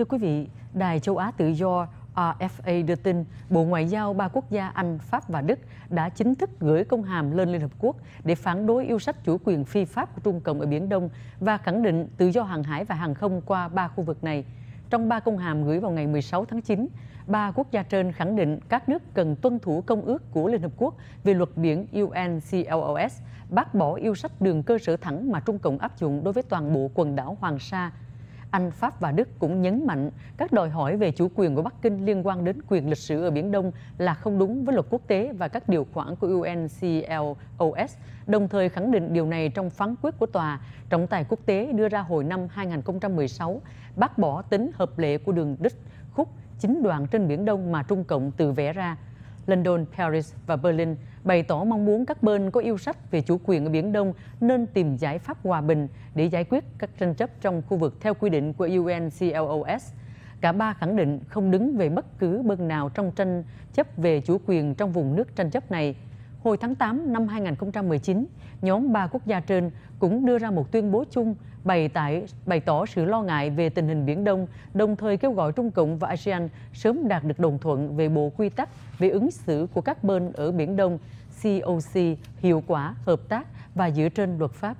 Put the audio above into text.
Thưa quý vị, Đài châu Á Tự do RFA đưa tin Bộ Ngoại giao ba quốc gia Anh, Pháp và Đức đã chính thức gửi công hàm lên Liên Hợp Quốc để phản đối yêu sách chủ quyền phi pháp của Trung Cộng ở Biển Đông và khẳng định tự do hàng hải và hàng không qua ba khu vực này. Trong ba công hàm gửi vào ngày 16 tháng 9, ba quốc gia trên khẳng định các nước cần tuân thủ công ước của Liên Hợp Quốc về luật biển UNCLOS, bác bỏ yêu sách đường cơ sở thẳng mà Trung Cộng áp dụng đối với toàn bộ quần đảo Hoàng Sa, anh, Pháp và Đức cũng nhấn mạnh các đòi hỏi về chủ quyền của Bắc Kinh liên quan đến quyền lịch sử ở Biển Đông là không đúng với luật quốc tế và các điều khoản của UNCLOS, đồng thời khẳng định điều này trong phán quyết của Tòa trọng tài quốc tế đưa ra hồi năm 2016, bác bỏ tính hợp lệ của đường đích khúc chính đoạn trên Biển Đông mà Trung Cộng tự vẽ ra. London, Paris và Berlin bày tỏ mong muốn các bên có yêu sách về chủ quyền ở Biển Đông nên tìm giải pháp hòa bình để giải quyết các tranh chấp trong khu vực theo quy định của UNCLOS. Cả ba khẳng định không đứng về bất cứ bên nào trong tranh chấp về chủ quyền trong vùng nước tranh chấp này. Hồi tháng 8 năm 2019, nhóm ba quốc gia trên cũng đưa ra một tuyên bố chung bày, tại bày tỏ sự lo ngại về tình hình Biển Đông, đồng thời kêu gọi Trung Cộng và ASEAN sớm đạt được đồng thuận về bộ quy tắc về ứng xử của các bên ở Biển Đông, COC, hiệu quả, hợp tác và dựa trên luật pháp.